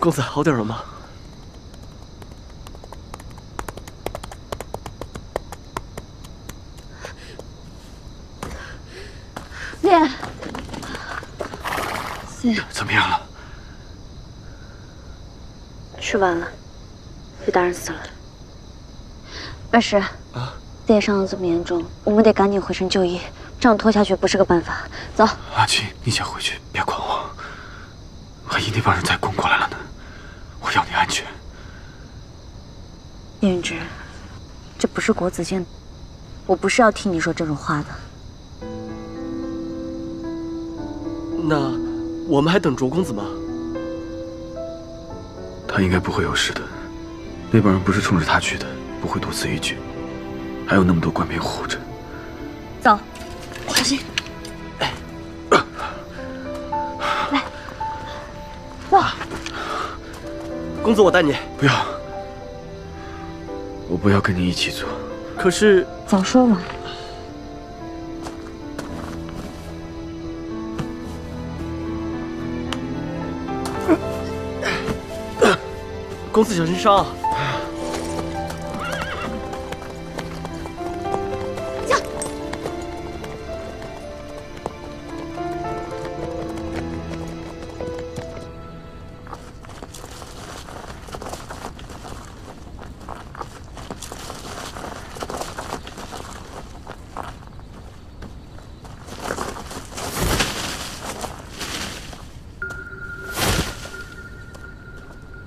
公子好点了吗？爹，爹，怎么样了？吃完了，李大人死了。二师，啊，爹伤得这么严重，我们得赶紧回城就医，这样拖下去不是个办法。走，阿青，你先回去，别管我。万一那帮人再攻过来了呢？我要你安全。叶云之，这不是国子监，我不是要听你说这种话的。那我们还等卓公子吗？他应该不会有事的。那帮人不是冲着他去的，不会多此一举。还有那么多官兵护着。走，小心。来，走。公子，我带你。不要，我不要跟你一起做。可是，早说了。公子小心伤。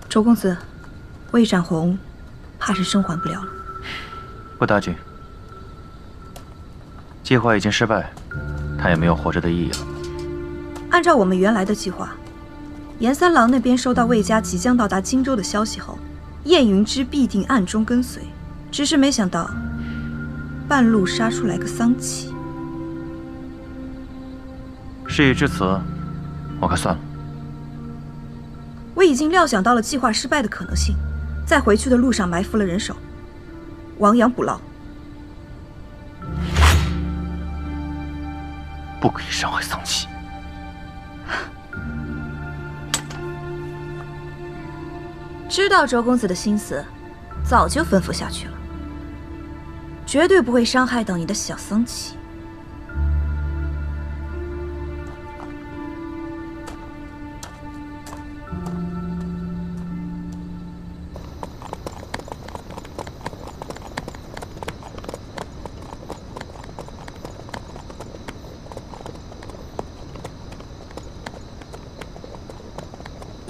周公子。魏展宏，怕是生还不了了。不打紧，计划已经失败，他也没有活着的意义了。按照我们原来的计划，严三郎那边收到魏家即将到达荆州的消息后，燕云之必定暗中跟随。只是没想到，半路杀出来个桑启。事已至此，我看算了。我已经料想到了计划失败的可能性。在回去的路上埋伏了人手，亡羊补牢，不可以伤害桑启。知道周公子的心思，早就吩咐下去了，绝对不会伤害到你的小桑启。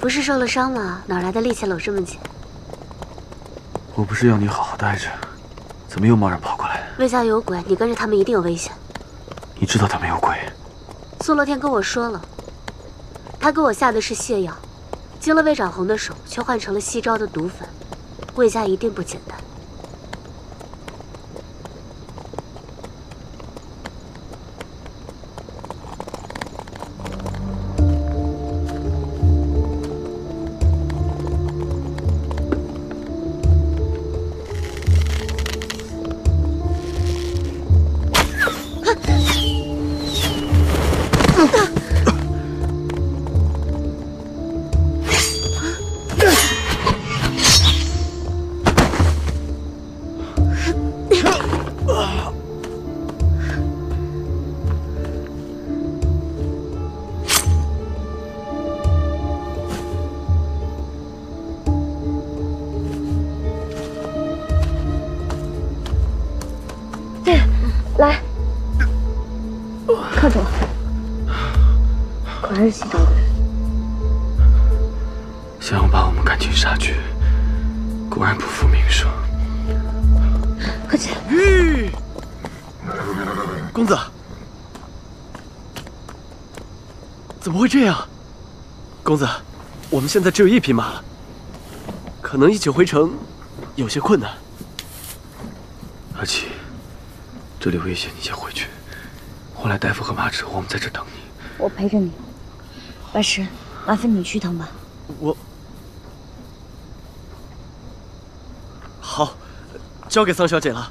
不是受了伤吗？哪来的力气搂这么紧？我不是要你好好待着，怎么又贸然跑过来？魏家有鬼，你跟着他们一定有危险。你知道他们有鬼？苏洛天跟我说了，他给我下的是泻药，经了魏长红的手，却换成了西招的毒粉。魏家一定不简单。这样，公子，我们现在只有一匹马了，可能一起回城有些困难。阿七，这里危险，你先回去，我后来大夫和马之后，我们在这等你。我陪着你。白石，麻烦你去一趟吧。我好，交给桑小姐了，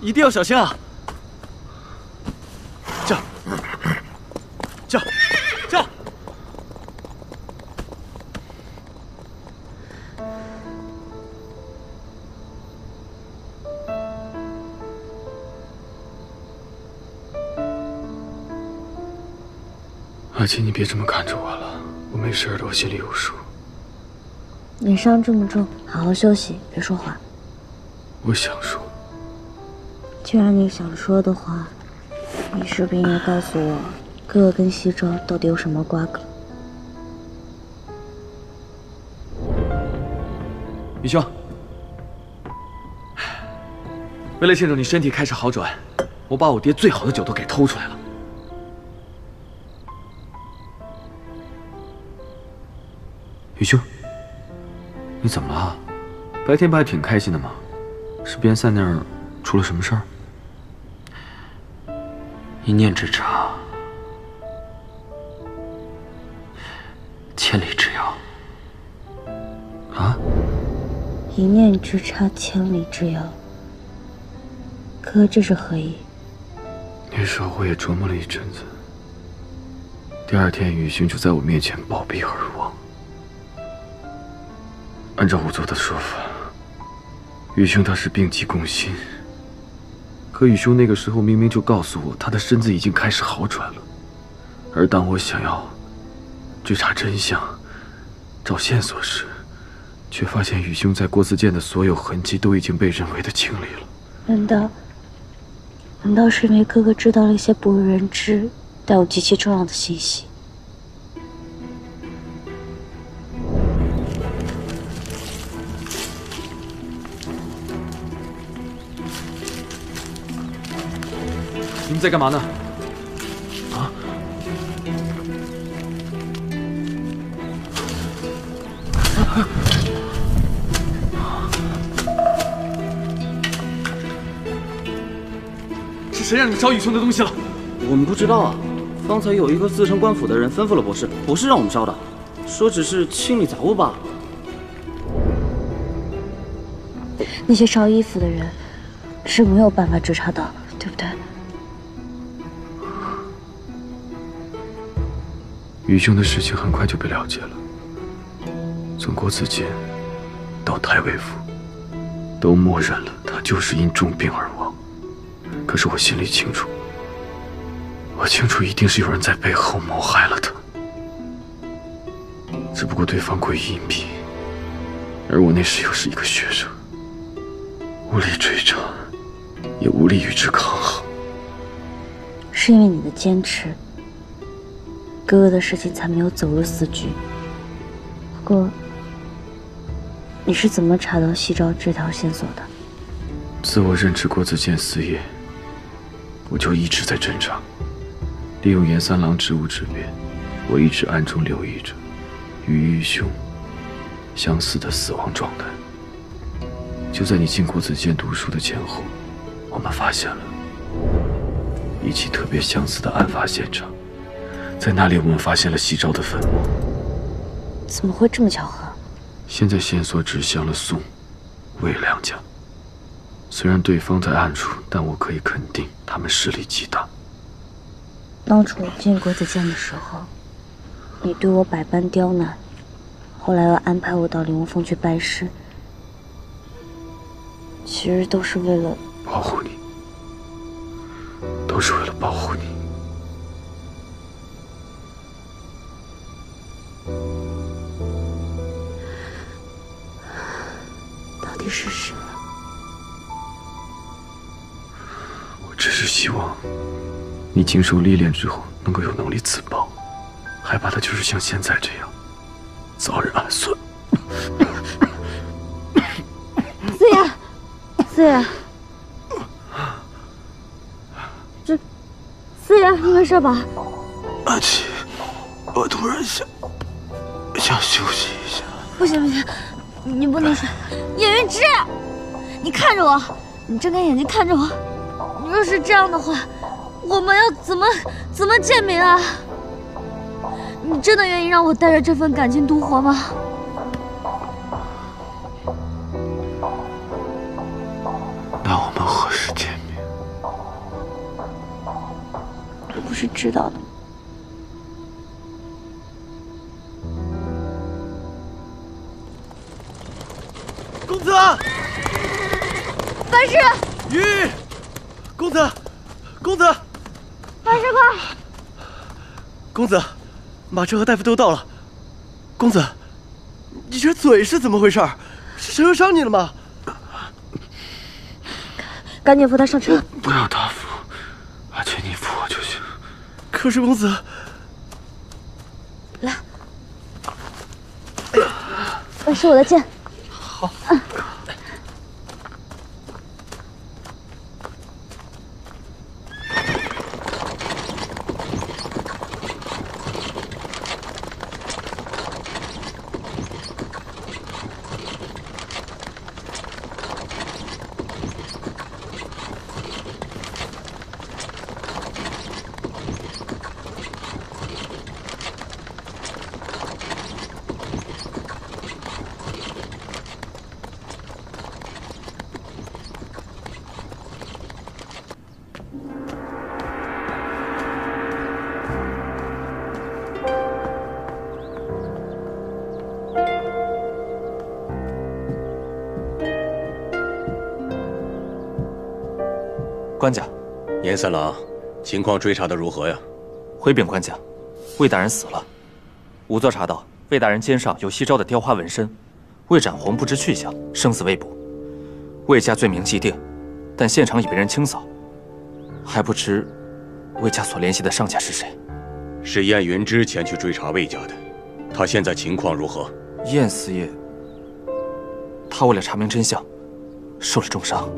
一定要小心啊！阿七，你别这么看着我了，我没事的，我心里有数。你伤这么重，好好休息，别说话。我想说，既然你想说的话，你是不是应该告诉我，哥哥跟西周到底有什么瓜葛？雨兄，为了庆祝你身体开始好转，我把我爹最好的酒都给偷出来了。雨兄，你怎么了？白天不还挺开心的吗？是边塞那儿出了什么事儿？一念之差，千里之遥。啊？一念之差，千里之遥。哥，这是何意？那时候我也琢磨了一阵子。第二天，雨兄就在我面前暴毙而亡。按照仵作的说法，雨兄他是病急攻心。可雨兄那个时候明明就告诉我，他的身子已经开始好转了。而当我想要追查真相、找线索时，却发现雨兄在郭子健的所有痕迹都已经被人为的清理了。难道？难道是因为哥哥知道了一些不为人知但又极其重要的信息？在干嘛呢？啊！是谁让你们烧雨兄的东西了？我们不知道啊。刚才有一个自称官府的人吩咐了博士，不是让我们烧的，说只是清理杂物罢了。那些烧衣服的人是没有办法追查到，对不对？余兄的事情很快就被了解了，从郭子健到太尉府，都默认了他就是因重病而亡。可是我心里清楚，我清楚一定是有人在背后谋害了他，只不过对方过于隐蔽，而我那时又是一个学生，无力追查，也无力与之抗衡。是因为你的坚持。哥哥的事情才没有走入死局。不过，你是怎么查到西昭这条线索的？自我认知郭子健死夜，我就一直在侦查，利用严三郎职务之便，我一直暗中留意着与玉兄相似的死亡状态。就在你进郭子健读书的前后，我们发现了一起特别相似的案发现场。在那里，我们发现了西昭的坟墓。怎么会这么巧合？现在线索指向了宋、魏两家。虽然对方在暗处，但我可以肯定，他们势力极大。当初我进国子监的时候，你对我百般刁难，后来又安排我到凌无峰去拜师，其实都是为了保护你，都是为了保护你。到底是？我只是希望你经受历练之后能够有能力自保，害怕的就是像现在这样遭人暗算。四爷，四爷，这四爷，你没事吧？阿七，我突然想想休息一下。不行不行，你不能睡。叶云芝，你看着我，你睁开眼睛看着我。你若是这样的话，我们要怎么怎么见面啊？你真的愿意让我带着这份感情独活吗？那我们何时见面？我不是知道的公子，凡事，玉，公子，公子，凡事快！公子，马车和大夫都到了。公子，你这嘴是怎么回事？是谁又伤你了吗？赶紧扶他上车。不要他扶，阿姐你扶我就行。可是公子，那是我的剑。好。官家，严三郎，情况追查的如何呀？回禀官家，魏大人死了。仵作查到魏大人肩上有西昭的雕花纹身，魏展宏不知去向，生死未卜。魏家罪名既定，但现场已被人清扫，还不知魏家所联系的上家是谁。是燕云之前去追查魏家的，他现在情况如何？燕四爷，他为了查明真相，受了重伤。